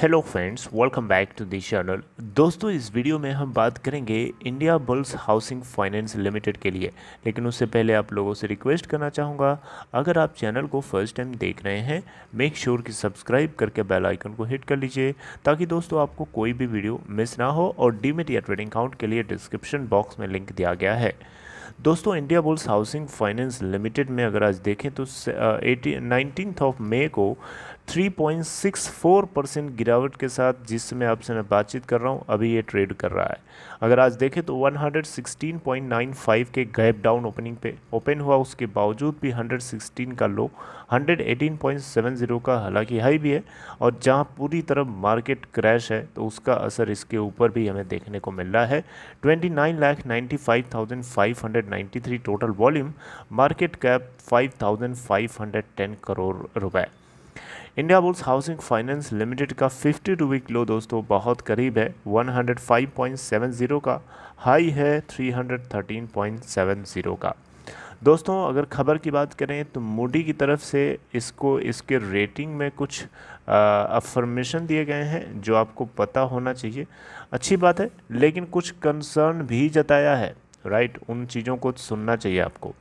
Hello friends welcome back to this channel दोस्तों, इस वीडियो में हम बात करेंगे India bulls housing finance limited के लिए। लेकिन उससे पहले आप लोगों से रिक्वेस्ट करना चाहूँगा, अगर आप चैनल को फ़र्स्ट टाइम देख रहे हैं मेक श्योर sure कि सब्सक्राइब करके बेल आइकन को हिट कर लीजिए, ताकि दोस्तों आपको कोई भी वीडियो मिस ना हो, और डीमेट या ट्रेडिंग अकाउंट के लिए डिस्क्रिप्शन बॉक्स में लिंक दिया गया है। दोस्तों India bulls housing finance limited में अगर आज देखें तो नाइनटीन ऑफ़ मे को 3.64 परसेंट गिरावट के साथ जिस समय आपसे मैं बातचीत कर रहा हूँ, अभी ये ट्रेड कर रहा है। अगर आज देखें तो 116.95 के गैप डाउन ओपनिंग पे ओपन हुआ, उसके बावजूद भी 116 का लो 118.70 का हालाँकि हाई भी है और जहाँ पूरी तरह मार्केट क्रैश है तो उसका असर इसके ऊपर भी हमें देखने को मिल रहा है। Twenty lakh ninety total volume market cap 5,510 crore रुपए। India bulls housing finance limited का 50 टू वीक लो दोस्तों बहुत करीब है 105.70 का हाई है 313.70 का। दोस्तों अगर खबर की बात करें तो मोडी की तरफ़ से इसको इसके रेटिंग में कुछ अफर्मेशन दिए गए हैं जो आपको पता होना चाहिए। अच्छी बात है लेकिन कुछ कंसर्न भी जताया है। राइट उन चीज़ों को सुनना चाहिए आपको।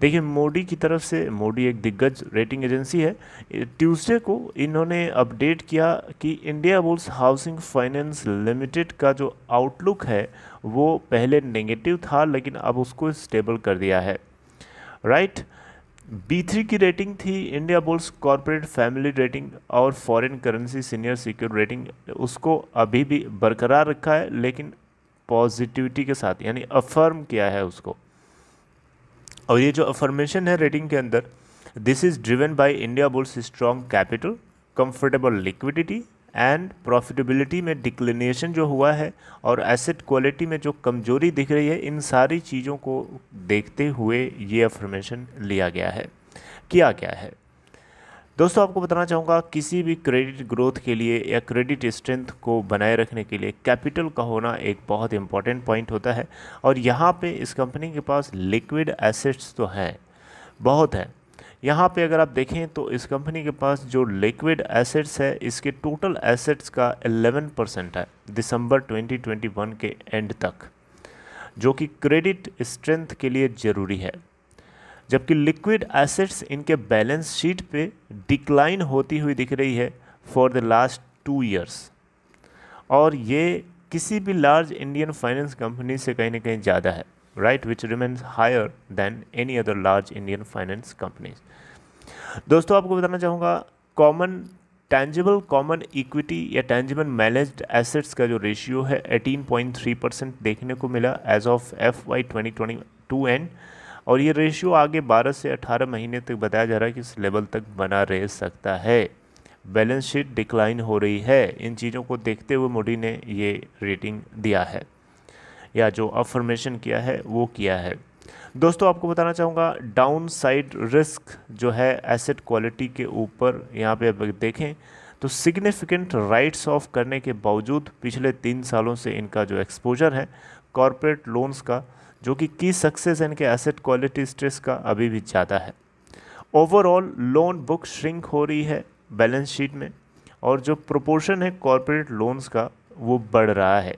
देखिए मोडी की तरफ़ से मोडी एक दिग्गज रेटिंग एजेंसी है। ट्यूसडे को इन्होंने अपडेट किया कि India bulls housing finance limited का जो आउटलुक है, वो पहले नेगेटिव था, लेकिन अब उसको स्टेबल कर दिया है। राइट बी थ्री की रेटिंग थी India bulls corporate family rating और foreign currency senior secure rating उसको अभी भी बरकरार रखा है, लेकिन पॉजिटिविटी के साथ, यानी अफर्म किया है उसको। और ये जो अफर्मेशन है रेटिंग के अंदर this is driven by Indiabulls strong capital comfortable liquidity and profitability में डिक्लिनेशन जो हुआ है और एसेट क्वालिटी में जो कमज़ोरी दिख रही है, इन सारी चीज़ों को देखते हुए ये अफर्मेशन लिया गया है। किया गया है? दोस्तों, आपको बताना चाहूँगा, किसी भी क्रेडिट ग्रोथ के लिए या क्रेडिट स्ट्रेंथ को बनाए रखने के लिए कैपिटल का होना एक बहुत इंपॉर्टेंट पॉइंट होता है और यहाँ पे इस कंपनी के पास लिक्विड एसेट्स तो हैं, बहुत हैं। यहाँ पे अगर आप देखें तो इस कंपनी के पास जो लिक्विड एसेट्स है, इसके टोटल एसेट्स का 11 परसेंट है दिसंबर 2021 के एंड तक, जो कि क्रेडिट स्ट्रेंथ के लिए ज़रूरी है। जबकि लिक्विड एसेट्स इनके बैलेंस शीट पे डिक्लाइन होती हुई दिख रही है for the last two years और ये किसी भी लार्ज इंडियन फाइनेंस कंपनी से कहीं ना कहीं ज़्यादा है right which remains higher than any other large Indian finance companies दोस्तों, आपको बताना चाहूँगा कॉमन टेंजिबल कॉमन इक्विटी या टेंजिबल मैनेज्ड एसेट्स का जो रेशियो है 18.3 परसेंट देखने को मिला as of F Y twenty twenty two and और ये रेशियो आगे 12 से 18 महीने तक बताया जा रहा है कि इस लेवल तक बना रह सकता है। बैलेंस शीट डिक्लाइन हो रही है। इन चीज़ों को देखते हुए मोडी ने ये रेटिंग दिया है, या जो अफर्मेशन किया है, वो किया है। दोस्तों, आपको बताना चाहूँगा डाउन साइड रिस्क जो है एसेट क्वालिटी के ऊपर यहाँ पे अब देखें तो सिग्निफिकेंट राइट्स ऑफ़ करने के बावजूद पिछले तीन सालों से इनका जो एक्सपोजर है कॉरपोरेट लोन्स का जो कि की सक्सेस इनके एसेट क्वालिटी स्ट्रेस का अभी भी ज़्यादा है। ओवरऑल लोन बुक श्रिंक हो रही है बैलेंस शीट में और जो प्रोपोर्शन है कॉरपोरेट लोन्स का वो बढ़ रहा है।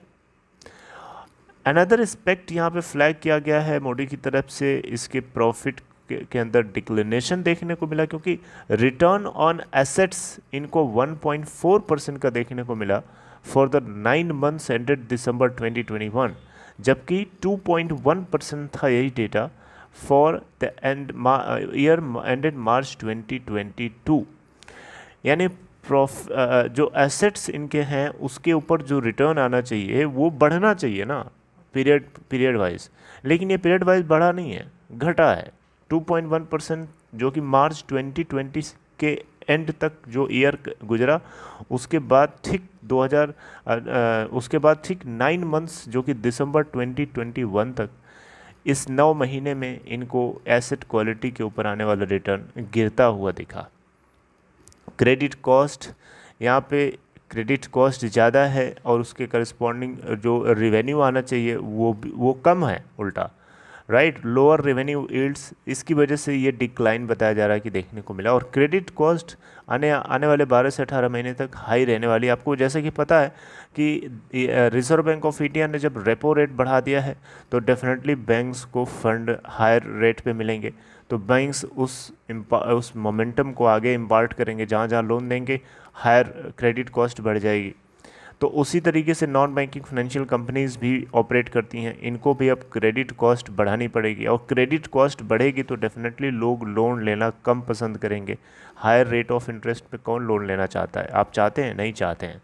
अनदर एस्पेक्ट यहाँ पे फ्लैग किया गया है मोदी की तरफ़ से इसके प्रॉफिट के, अंदर डिक्लिनेशन देखने को मिला क्योंकि रिटर्न ऑन एसेट्स इनको 1.4 परसेंट का देखने को मिला for the nine months ended December 2021 जबकि 2.1 परसेंट था यही data for the end year ended March 2022 यानी प्रॉफ जो एसेट्स इनके हैं, उसके ऊपर जो रिटर्न आना चाहिए, वो बढ़ना चाहिए ना पीरियड पीरियड वाइज लेकिन ये पीरियड वाइज बढ़ा नहीं है, घटा है। 2.1 परसेंट जो कि मार्च 2020 के एंड तक जो ईयर गुजरा, उसके बाद ठीक 2000 उसके बाद ठीक नाइन मंथ्स जो कि दिसंबर 2021 तक, इस नौ महीने में इनको एसेट क्वालिटी के ऊपर आने वाला रिटर्न गिरता हुआ दिखा। क्रेडिट कॉस्ट यहाँ पे क्रेडिट कॉस्ट ज़्यादा है और उसके करस्पॉन्डिंग जो रिवेन्यू आना चाहिए, वो वो कम है, उल्टा। राइट लोअर रेवेन्यू ईल्ड्स इसकी वजह से ये डिक्लाइन बताया जा रहा है कि देखने को मिला। और क्रेडिट कॉस्ट आने आने वाले 12 से 18 महीने तक हाई रहने वाली आपको जैसे कि पता है कि रिज़र्व बैंक ऑफ़ इंडिया ने जब रेपो रेट बढ़ा दिया है तो डेफिनेटली बैंक्स को फंड हायर रेट पे मिलेंगे। तो बैंक्स उस उस मोमेंटम को आगे इम्पार्ट करेंगे। जहाँ जहाँ लोन देंगे हायर क्रेडिट कॉस्ट बढ़ जाएगी। तो उसी तरीके से नॉन बैंकिंग फाइनेंशियल कंपनीज़ भी ऑपरेट करती हैं। इनको भी अब क्रेडिट कॉस्ट बढ़ानी पड़ेगी। और क्रेडिट कॉस्ट बढ़ेगी तो डेफिनेटली लोग लोन लेना कम पसंद करेंगे। हायर रेट ऑफ़ इंटरेस्ट पे कौन लोन लेना चाहता है? आप चाहते हैं? नहीं चाहते हैं।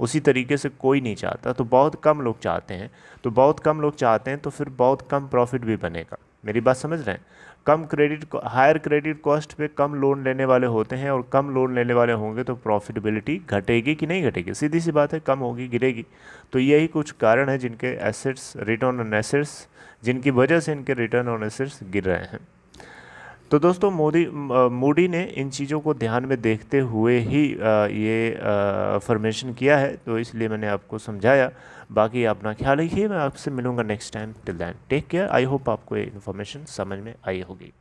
उसी तरीके से कोई नहीं चाहता। तो बहुत कम लोग चाहते हैं। तो बहुत कम लोग चाहते हैं तो फिर बहुत कम प्रॉफिट भी बनेगा। मेरी बात समझ रहे हैं? कम क्रेडिट हायर क्रेडिट कॉस्ट पे कम लोन लेने वाले होते हैं और कम लोन लेने वाले होंगे तो प्रॉफिटेबिलिटी घटेगी कि नहीं घटेगी? सीधी सी बात है, कम होगी, गिरेगी। तो यही कुछ कारण है जिनके एसेट्स रिटर्न ऑन एसेट्स जिनकी वजह से इनके रिटर्न ऑन एसेट्स गिर रहे हैं। तो दोस्तों, मोदी मोदी ने इन चीज़ों को ध्यान में देखते हुए ही ये फॉर्मेशन किया है तो इसलिए मैंने आपको समझाया। बाकी अपना ख्याल रखिए, मैं आपसे मिलूँगा next time till then take care I hope आपको ये इन्फॉर्मेशन समझ में आई होगी।